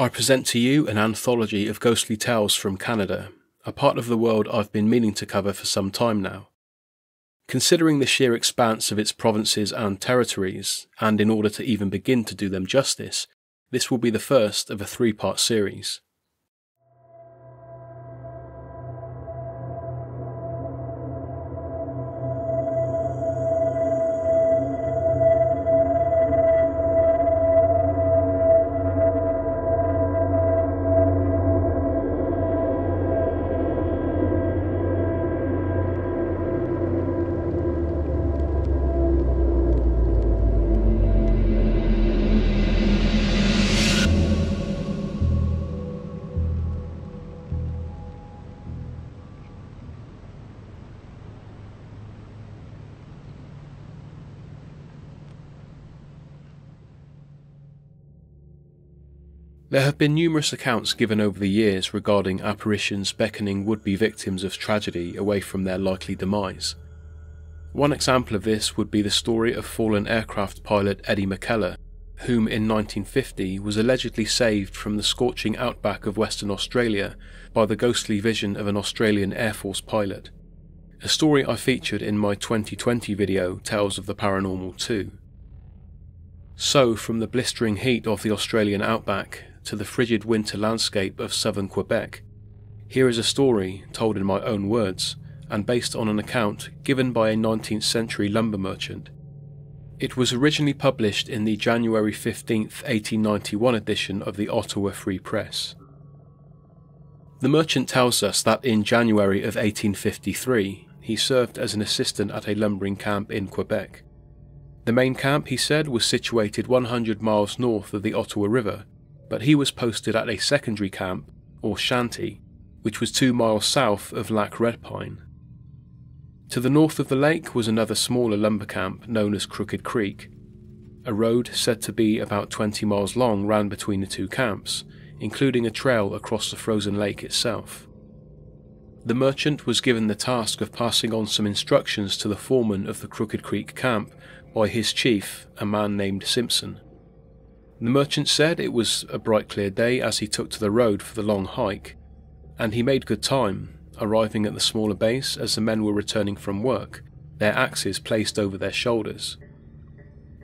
I present to you an anthology of ghostly tales from Canada, a part of the world I've been meaning to cover for some time now. Considering the sheer expanse of its provinces and territories, and in order to even begin to do them justice, this will be the first of a three part series. There have been numerous accounts given over the years regarding apparitions beckoning would be victims of tragedy away from their likely demise. One example of this would be the story of fallen aircraft pilot Eddie McKellar, whom in 1950 was allegedly saved from the scorching outback of Western Australia by the ghostly vision of an Australian Air Force pilot. A story I featured in my 2020 video, Tales of the Paranormal 2. So, from the blistering heat of the Australian outback to the frigid winter landscape of southern Quebec. Here is a story told in my own words and based on an account given by a 19th century lumber merchant. It was originally published in the January 15, 1891 edition of the Ottawa Free Press. The merchant tells us that in January of 1853 he served as an assistant at a lumbering camp in Quebec. The main camp, he said, was situated 100 miles north of the Ottawa River but he was posted at a secondary camp, or shanty, which was two miles south of Lac Red Pine. To the north of the lake was another smaller lumber camp known as Crooked Creek. A road said to be about 20 miles long ran between the two camps, including a trail across the frozen lake itself. The merchant was given the task of passing on some instructions to the foreman of the Crooked Creek camp by his chief, a man named Simpson. The merchant said it was a bright clear day as he took to the road for the long hike, and he made good time, arriving at the smaller base as the men were returning from work, their axes placed over their shoulders.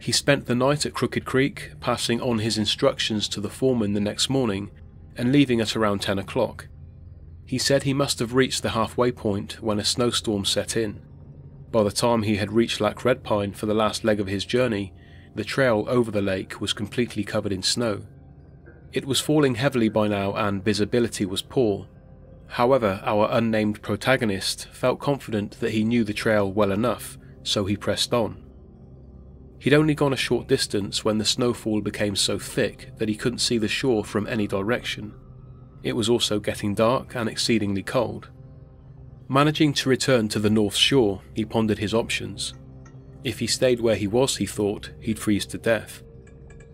He spent the night at Crooked Creek, passing on his instructions to the foreman the next morning and leaving at around 10 o'clock. He said he must have reached the halfway point when a snowstorm set in. By the time he had reached Lac Red Pine for the last leg of his journey, the trail over the lake was completely covered in snow. It was falling heavily by now and visibility was poor. However, our unnamed protagonist felt confident that he knew the trail well enough, so he pressed on. He'd only gone a short distance when the snowfall became so thick that he couldn't see the shore from any direction. It was also getting dark and exceedingly cold. Managing to return to the north shore, he pondered his options. If he stayed where he was, he thought, he'd freeze to death.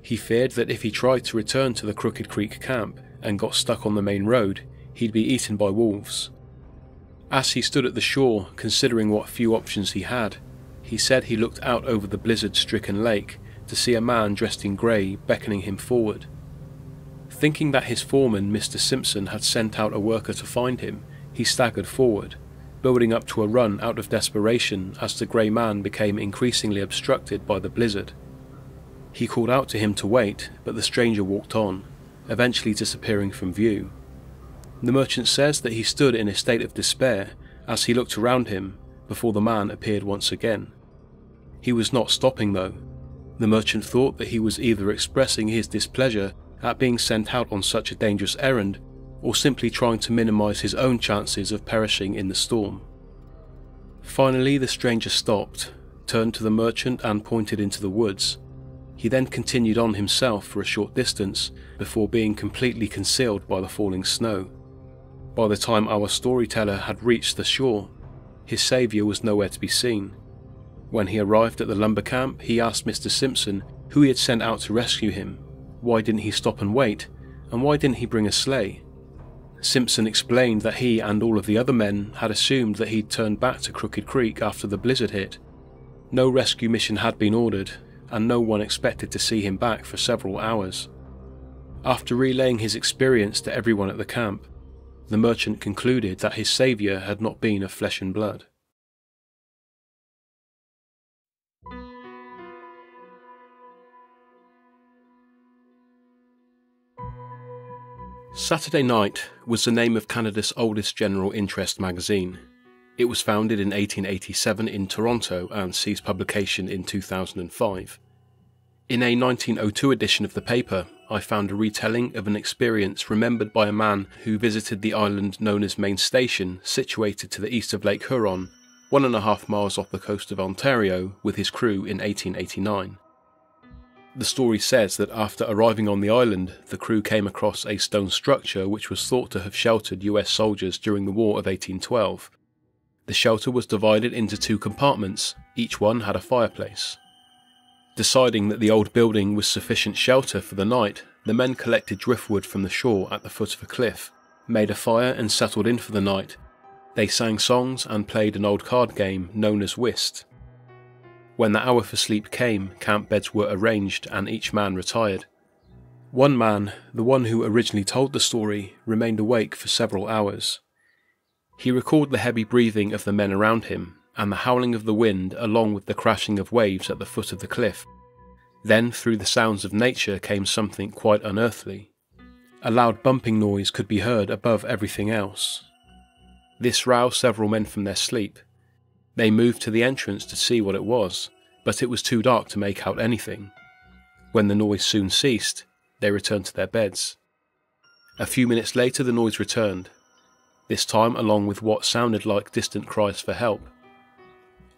He feared that if he tried to return to the Crooked Creek camp and got stuck on the main road, he'd be eaten by wolves. As he stood at the shore, considering what few options he had, he said he looked out over the blizzard stricken lake to see a man dressed in grey beckoning him forward. Thinking that his foreman, Mr. Simpson, had sent out a worker to find him, he staggered forward building up to a run out of desperation as the grey man became increasingly obstructed by the blizzard. He called out to him to wait, but the stranger walked on, eventually disappearing from view. The merchant says that he stood in a state of despair as he looked around him before the man appeared once again. He was not stopping though. The merchant thought that he was either expressing his displeasure at being sent out on such a dangerous errand or simply trying to minimize his own chances of perishing in the storm. Finally, the stranger stopped, turned to the merchant, and pointed into the woods. He then continued on himself for a short distance before being completely concealed by the falling snow. By the time our storyteller had reached the shore, his saviour was nowhere to be seen. When he arrived at the lumber camp, he asked Mr. Simpson who he had sent out to rescue him. Why didn't he stop and wait? And why didn't he bring a sleigh? Simpson explained that he and all of the other men had assumed that he'd turned back to Crooked Creek after the blizzard hit. No rescue mission had been ordered, and no one expected to see him back for several hours. After relaying his experience to everyone at the camp, the merchant concluded that his saviour had not been of flesh and blood. Saturday Night was the name of Canada's oldest general interest magazine. It was founded in 1887 in Toronto and ceased publication in 2005. In a 1902 edition of the paper, I found a retelling of an experience remembered by a man who visited the island known as Main Station, situated to the east of Lake Huron, one and a half miles off the coast of Ontario, with his crew in 1889. The story says that after arriving on the island, the crew came across a stone structure which was thought to have sheltered US soldiers during the War of 1812. The shelter was divided into two compartments, each one had a fireplace. Deciding that the old building was sufficient shelter for the night, the men collected driftwood from the shore at the foot of a cliff, made a fire, and settled in for the night. They sang songs and played an old card game known as whist. When the hour for sleep came, camp beds were arranged and each man retired. One man, the one who originally told the story, remained awake for several hours. He recalled the heavy breathing of the men around him and the howling of the wind along with the crashing of waves at the foot of the cliff. Then, through the sounds of nature, came something quite unearthly. A loud bumping noise could be heard above everything else. This roused several men from their sleep, they moved to the entrance to see what it was, but it was too dark to make out anything. When the noise soon ceased, they returned to their beds. A few minutes later, the noise returned, this time along with what sounded like distant cries for help.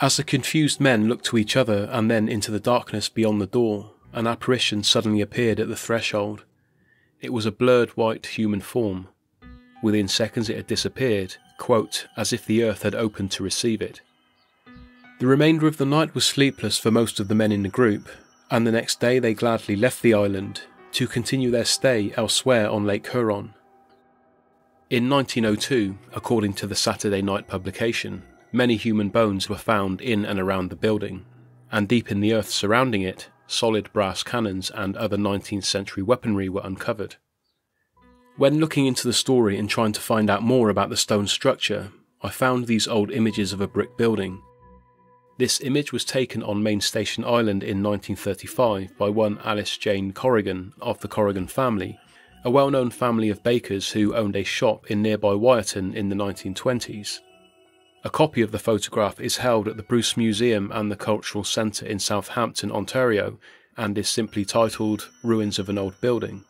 As the confused men looked to each other and then into the darkness beyond the door, an apparition suddenly appeared at the threshold. It was a blurred white human form. Within seconds, it had disappeared, quote, as if the earth had opened to receive it. The remainder of the night was sleepless for most of the men in the group, and the next day they gladly left the island to continue their stay elsewhere on Lake Huron. In 1902, according to the Saturday Night publication, many human bones were found in and around the building, and deep in the earth surrounding it, solid brass cannons and other 19th century weaponry were uncovered. When looking into the story and trying to find out more about the stone structure, I found these old images of a brick building this image was taken on Main Station Island in 1935 by one Alice Jane Corrigan of the Corrigan family, a well known family of bakers who owned a shop in nearby Wiarton in the 1920s. A copy of the photograph is held at the Bruce Museum and the Cultural Centre in Southampton, Ontario, and is simply titled Ruins of an Old Building.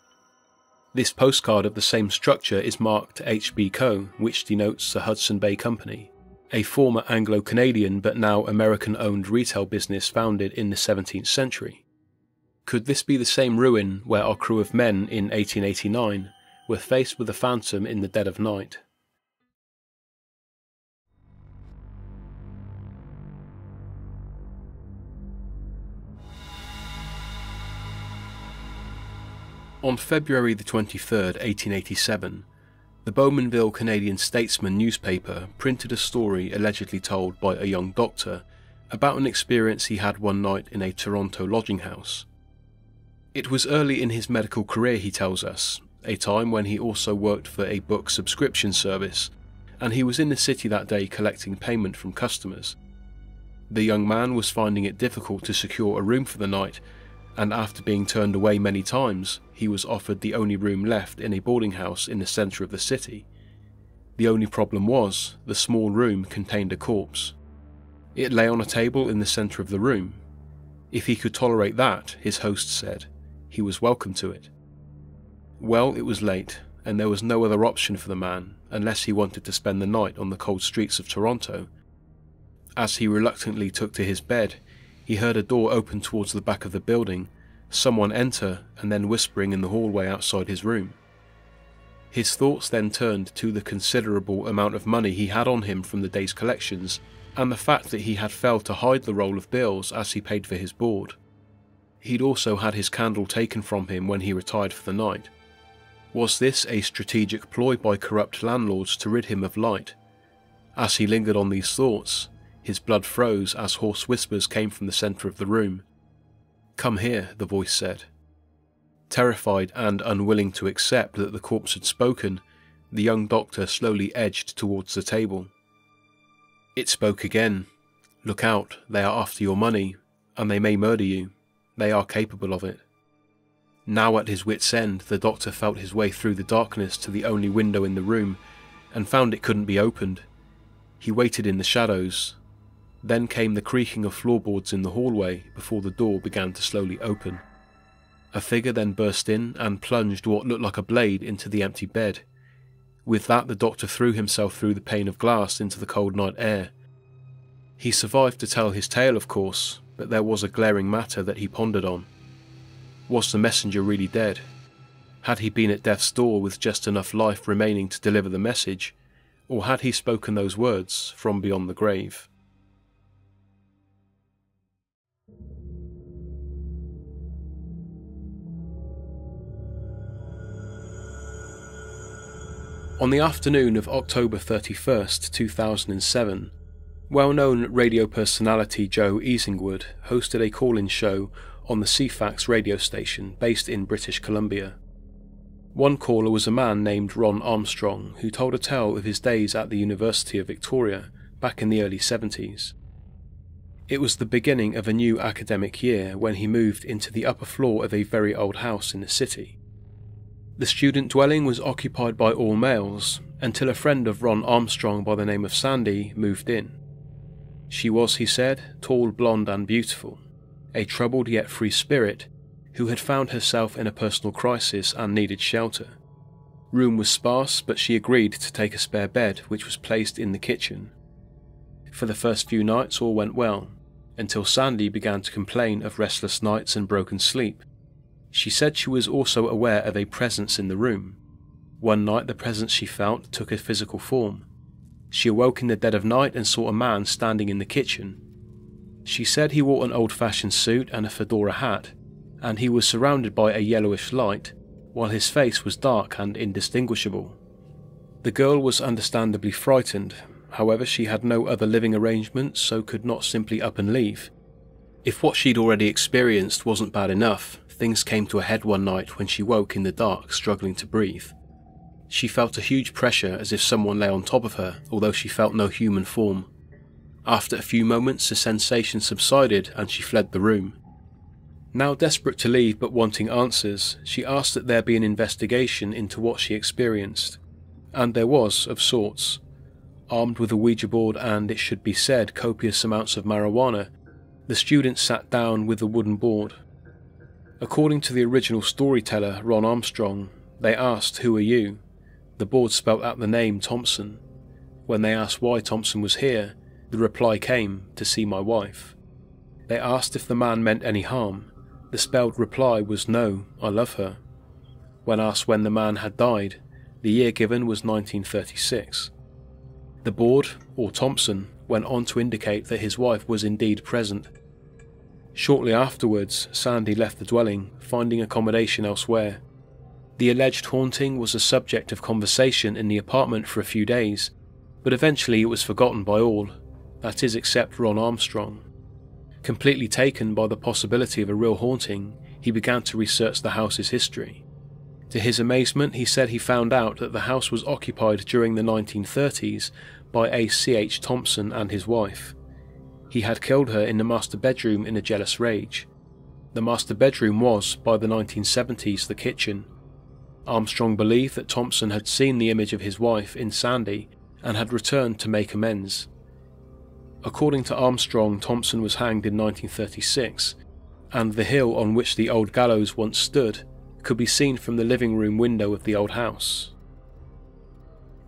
This postcard of the same structure is marked HB Co., which denotes the Hudson Bay Company a former Anglo Canadian but now American owned retail business founded in the 17th century. Could this be the same ruin where our crew of men in 1889 were faced with a phantom in the dead of night? On February the 23rd, 1887, the Bowmanville Canadian Statesman newspaper printed a story allegedly told by a young doctor about an experience he had one night in a Toronto lodging house. It was early in his medical career, he tells us, a time when he also worked for a book subscription service, and he was in the city that day collecting payment from customers. The young man was finding it difficult to secure a room for the night and after being turned away many times, he was offered the only room left in a boarding house in the centre of the city. The only problem was, the small room contained a corpse. It lay on a table in the centre of the room. If he could tolerate that, his host said, he was welcome to it. Well, it was late, and there was no other option for the man unless he wanted to spend the night on the cold streets of Toronto. As he reluctantly took to his bed, he heard a door open towards the back of the building, someone enter, and then whispering in the hallway outside his room. His thoughts then turned to the considerable amount of money he had on him from the day's collections, and the fact that he had failed to hide the roll of bills as he paid for his board. He'd also had his candle taken from him when he retired for the night. Was this a strategic ploy by corrupt landlords to rid him of light? As he lingered on these thoughts, his blood froze as hoarse whispers came from the centre of the room. Come here, the voice said. Terrified and unwilling to accept that the corpse had spoken, the young doctor slowly edged towards the table. It spoke again. Look out, they are after your money, and they may murder you. They are capable of it. Now at his wits' end, the doctor felt his way through the darkness to the only window in the room, and found it couldn't be opened. He waited in the shadows. Then came the creaking of floorboards in the hallway before the door began to slowly open. A figure then burst in and plunged what looked like a blade into the empty bed. With that, the doctor threw himself through the pane of glass into the cold night air. He survived to tell his tale, of course, but there was a glaring matter that he pondered on. Was the messenger really dead? Had he been at death's door with just enough life remaining to deliver the message, or had he spoken those words from beyond the grave? On the afternoon of October 31st, 2007, well known radio personality Joe Easingwood hosted a call in show on the CFAX radio station based in British Columbia. One caller was a man named Ron Armstrong who told a tale of his days at the University of Victoria back in the early 70s. It was the beginning of a new academic year when he moved into the upper floor of a very old house in the city. The student dwelling was occupied by all males until a friend of Ron Armstrong by the name of Sandy moved in. She was, he said, tall, blonde, and beautiful a troubled yet free spirit who had found herself in a personal crisis and needed shelter. Room was sparse, but she agreed to take a spare bed, which was placed in the kitchen. For the first few nights, all went well, until Sandy began to complain of restless nights and broken sleep. She said she was also aware of a presence in the room. One night, the presence she felt took a physical form. She awoke in the dead of night and saw a man standing in the kitchen, she said he wore an old fashioned suit and a fedora hat, and he was surrounded by a yellowish light, while his face was dark and indistinguishable. The girl was understandably frightened, however, she had no other living arrangements, so could not simply up and leave. If what she'd already experienced wasn't bad enough, things came to a head one night when she woke in the dark, struggling to breathe. She felt a huge pressure as if someone lay on top of her, although she felt no human form. After a few moments, the sensation subsided and she fled the room. Now desperate to leave but wanting answers, she asked that there be an investigation into what she experienced. And there was, of sorts. Armed with a Ouija board and, it should be said, copious amounts of marijuana, the students sat down with the wooden board. According to the original storyteller, Ron Armstrong, they asked, Who are you? The board spelt out the name Thompson. When they asked why Thompson was here, the reply came to see my wife. They asked if the man meant any harm. The spelled reply was no, I love her. When asked when the man had died, the year given was 1936. The board, or Thompson, went on to indicate that his wife was indeed present. Shortly afterwards, Sandy left the dwelling, finding accommodation elsewhere. The alleged haunting was a subject of conversation in the apartment for a few days, but eventually it was forgotten by all that is, except Ron Armstrong. Completely taken by the possibility of a real haunting, he began to research the house's history. To his amazement, he said he found out that the house was occupied during the 1930s by A. C. H. Thompson and his wife. He had killed her in the master bedroom in a jealous rage. The master bedroom was, by the 1970s, the kitchen. Armstrong believed that Thompson had seen the image of his wife in Sandy and had returned to make amends. According to Armstrong, Thompson was hanged in 1936, and the hill on which the old gallows once stood could be seen from the living room window of the old house.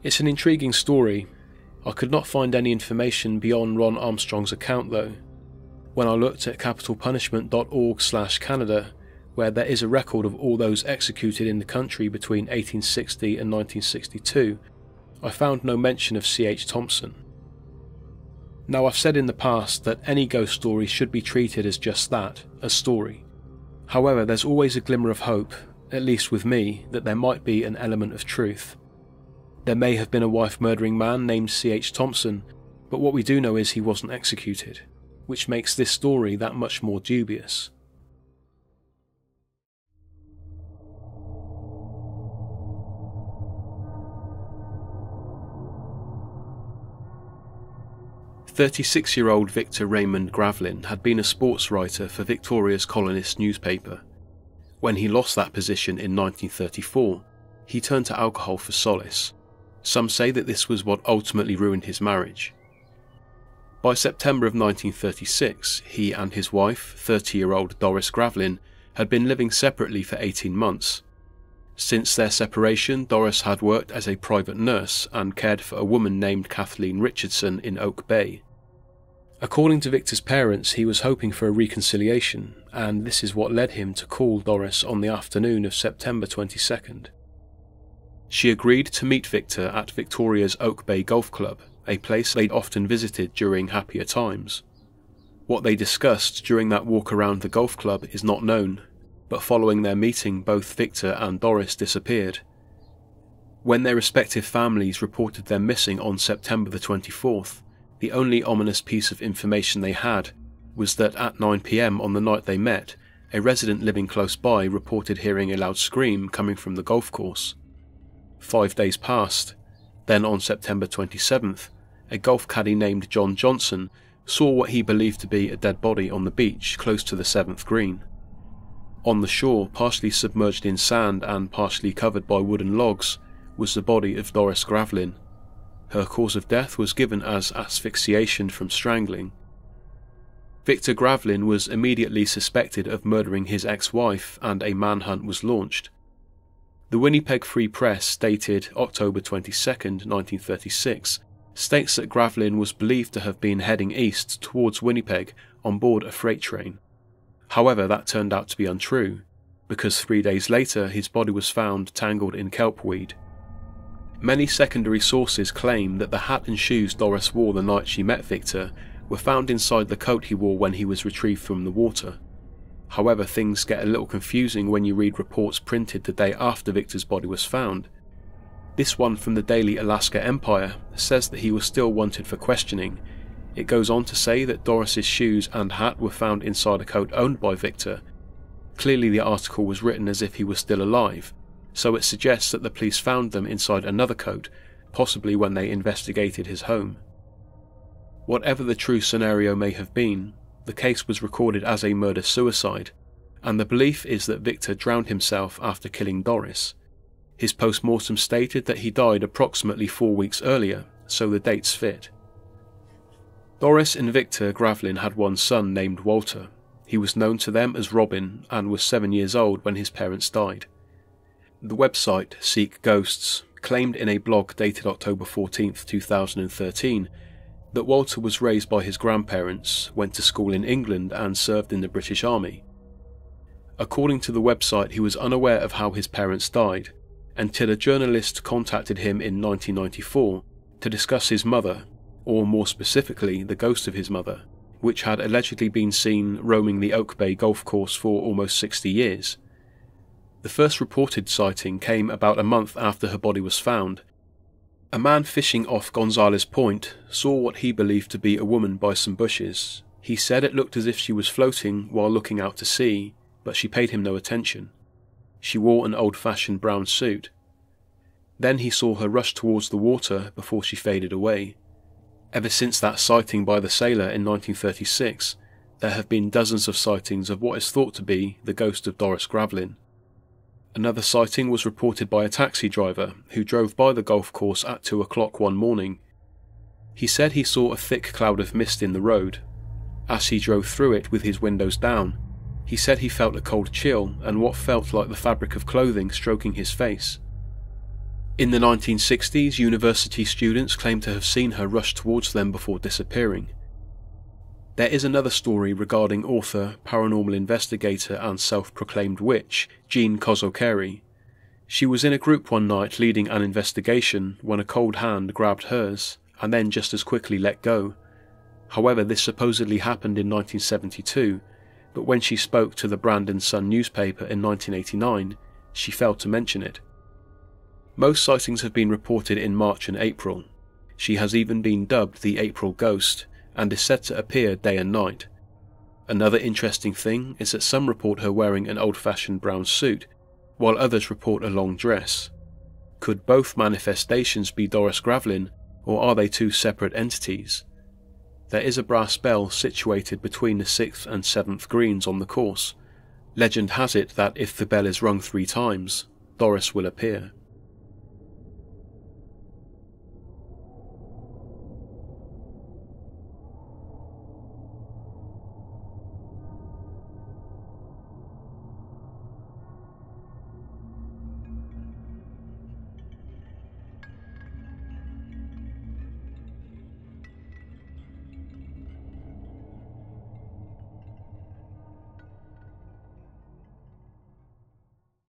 It's an intriguing story. I could not find any information beyond Ron Armstrong's account though. When I looked at capitalpunishment.org/canada, where there is a record of all those executed in the country between 1860 and 1962, I found no mention of C.H. Thompson. Now, I've said in the past that any ghost story should be treated as just that, a story. However, there's always a glimmer of hope, at least with me, that there might be an element of truth. There may have been a wife murdering man named C.H. Thompson, but what we do know is he wasn't executed, which makes this story that much more dubious. Thirty-six-year-old Victor Raymond Gravlin had been a sports writer for Victoria's colonist newspaper. When he lost that position in 1934, he turned to alcohol for solace some say that this was what ultimately ruined his marriage. By September of 1936, he and his wife, 30 year old Doris Gravlin, had been living separately for 18 months. Since their separation, Doris had worked as a private nurse and cared for a woman named Kathleen Richardson in Oak Bay. According to Victor's parents, he was hoping for a reconciliation, and this is what led him to call Doris on the afternoon of September 22nd. She agreed to meet Victor at Victoria's Oak Bay Golf Club, a place they'd often visited during happier times. What they discussed during that walk around the golf club is not known, but following their meeting, both Victor and Doris disappeared. When their respective families reported them missing on September the 24th, the only ominous piece of information they had was that at 9pm on the night they met, a resident living close by reported hearing a loud scream coming from the golf course. Five days passed. Then on September 27th, a golf caddy named John Johnson saw what he believed to be a dead body on the beach close to the seventh green. On the shore, partially submerged in sand and partially covered by wooden logs, was the body of Doris Gravlin. Her cause of death was given as asphyxiation from strangling. Victor Gravlin was immediately suspected of murdering his ex wife, and a manhunt was launched. The Winnipeg Free Press, dated October 22, 1936, states that Gravlin was believed to have been heading east towards Winnipeg on board a freight train. However, that turned out to be untrue, because three days later his body was found tangled in kelpweed. Many secondary sources claim that the hat and shoes Doris wore the night she met Victor were found inside the coat he wore when he was retrieved from the water. However, things get a little confusing when you read reports printed the day after Victor's body was found. This one from the Daily Alaska Empire says that he was still wanted for questioning it goes on to say that Doris's shoes and hat were found inside a coat owned by Victor. Clearly, the article was written as if he was still alive, so it suggests that the police found them inside another coat, possibly when they investigated his home. Whatever the true scenario may have been, the case was recorded as a murder suicide, and the belief is that Victor drowned himself after killing Doris. His post mortem stated that he died approximately four weeks earlier, so the dates fit. Doris and Victor Gravlin had one son named Walter. He was known to them as Robin and was seven years old when his parents died. The website Seek Ghosts claimed in a blog dated October 14, 2013, that Walter was raised by his grandparents, went to school in England, and served in the British Army. According to the website, he was unaware of how his parents died until a journalist contacted him in 1994 to discuss his mother, or more specifically, the ghost of his mother, which had allegedly been seen roaming the Oak Bay golf course for almost 60 years. The first reported sighting came about a month after her body was found. A man fishing off Gonzales Point saw what he believed to be a woman by some bushes. He said it looked as if she was floating while looking out to sea, but she paid him no attention. She wore an old fashioned brown suit. Then he saw her rush towards the water before she faded away. Ever since that sighting by the sailor in 1936, there have been dozens of sightings of what is thought to be the ghost of Doris Gravlin. Another sighting was reported by a taxi driver who drove by the golf course at 2 o'clock one morning. He said he saw a thick cloud of mist in the road. As he drove through it with his windows down, he said he felt a cold chill and what felt like the fabric of clothing stroking his face. In the 1960s, university students claimed to have seen her rush towards them before disappearing. There is another story regarding author, paranormal investigator, and self proclaimed witch, Jean Kozocari. She was in a group one night leading an investigation when a cold hand grabbed hers and then just as quickly let go. However, this supposedly happened in 1972, but when she spoke to the Brandon Sun newspaper in 1989, she failed to mention it. Most sightings have been reported in March and April. She has even been dubbed the April Ghost and is said to appear day and night. Another interesting thing is that some report her wearing an old fashioned brown suit, while others report a long dress. Could both manifestations be Doris Gravlin, or are they two separate entities? There is a brass bell situated between the sixth and seventh greens on the course. Legend has it that if the bell is rung three times, Doris will appear.